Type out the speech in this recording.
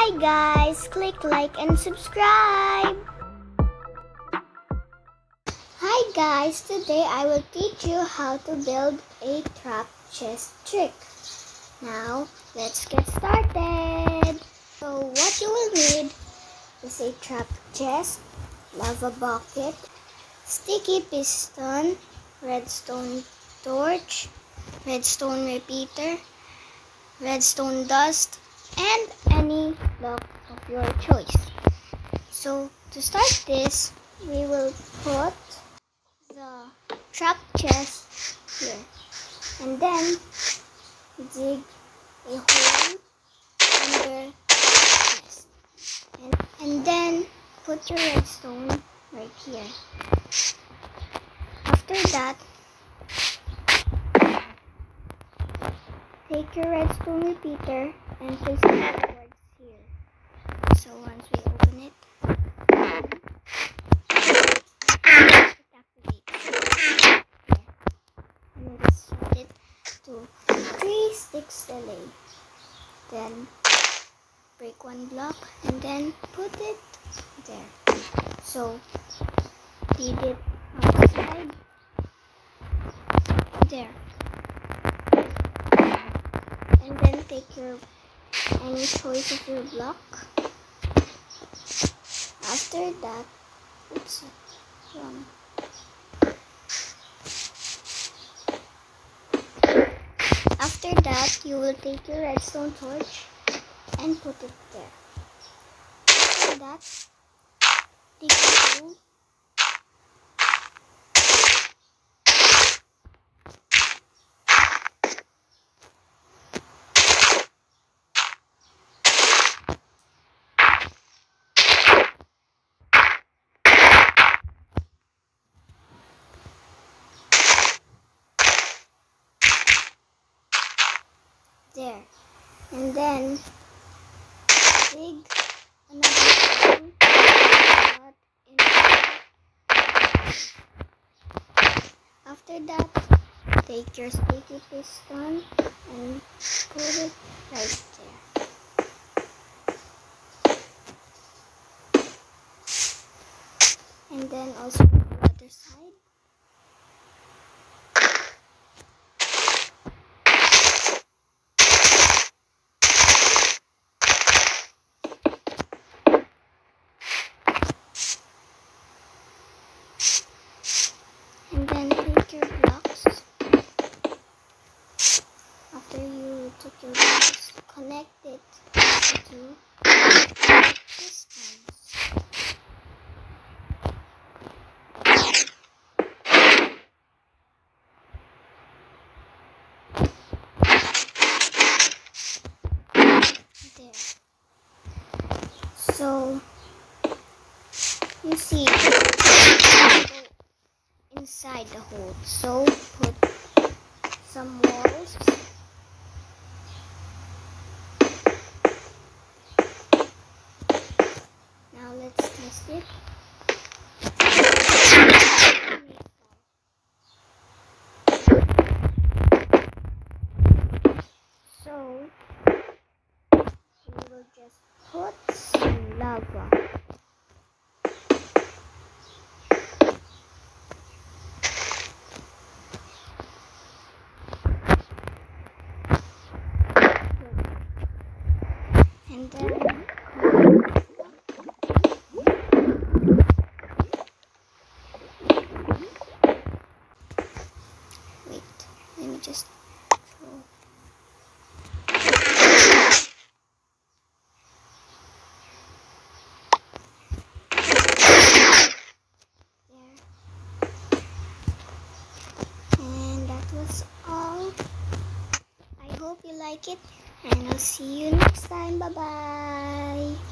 Hi guys, click like and subscribe. Hi guys, today I will teach you how to build a trap chest trick. Now, let's get started. So what you will need is a trap chest, lava bucket, sticky piston, redstone torch, redstone repeater, redstone dust, and any block of your choice. So to start this, we will put the trap chest here and then dig a hole under the chest and, and then put your redstone right here. After that, take your redstone repeater and place it towards here. So once we open it, it activates. And we set it to three ticks delay. Then break one block and then put it there. So feed it outside. There. And then take your any choice of your block. After that, oops, wrong. After that, you will take your redstone torch and put it there. After that, take your there. And then dig After that, take your sticky piston and put it right there. And then also the other side. and then take your blocks. After you took your blocks, connect it to. There. So you see inside the hole. So put some walls. Now let's test it. So we will just put some and then like it and I'll see you next time. Bye bye.